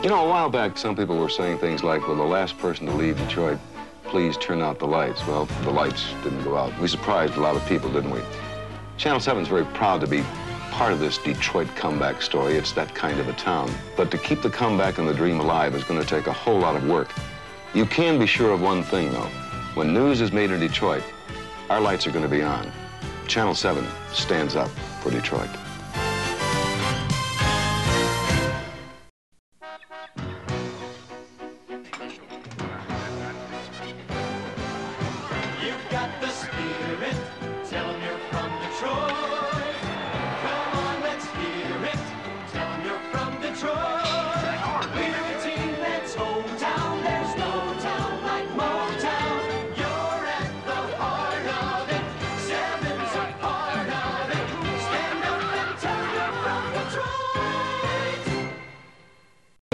You know, a while back, some people were saying things like, well, the last person to leave Detroit, please turn out the lights. Well, the lights didn't go out. We surprised a lot of people, didn't we? Channel 7 is very proud to be part of this Detroit comeback story. It's that kind of a town. But to keep the comeback and the dream alive is going to take a whole lot of work. You can be sure of one thing, though. When news is made in Detroit, our lights are going to be on. Channel 7 stands up for Detroit.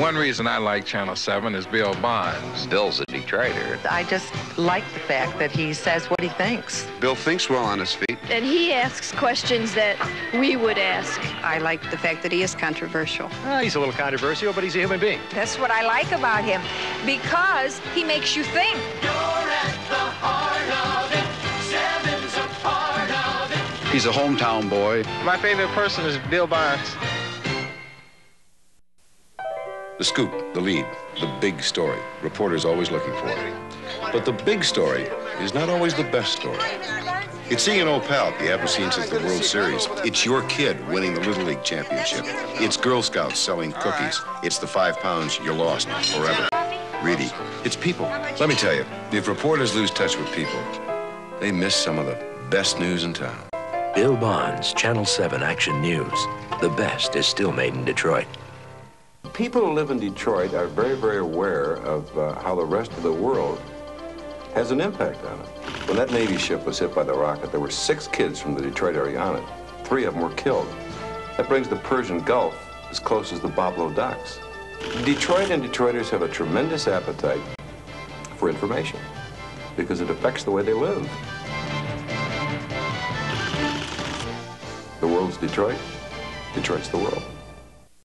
One reason I like Channel 7 is Bill Bonds. Bill's a Detroiter. I just like the fact that he says what he thinks. Bill thinks well on his feet. And he asks questions that we would ask. I like the fact that he is controversial. Ah, he's a little controversial, but he's a human being. That's what I like about him because he makes you think. You're at the heart of it. Seven's a part of it. He's a hometown boy. My favorite person is Bill Bonds. The scoop, the lead, the big story. Reporters always looking for it. But the big story is not always the best story. It's seeing an old pal you haven't seen since the World Series. It's your kid winning the Little League Championship. It's Girl Scouts selling cookies. It's the five pounds you lost forever. Really, it's people. Let me tell you, if reporters lose touch with people, they miss some of the best news in town. Bill Bonds, Channel 7 Action News. The best is still made in Detroit. People who live in Detroit are very, very aware of uh, how the rest of the world has an impact on it. When that Navy ship was hit by the rocket, there were six kids from the Detroit area on it. Three of them were killed. That brings the Persian Gulf as close as the Boblo docks. Detroit and Detroiters have a tremendous appetite for information because it affects the way they live. The world's Detroit. Detroit's the world.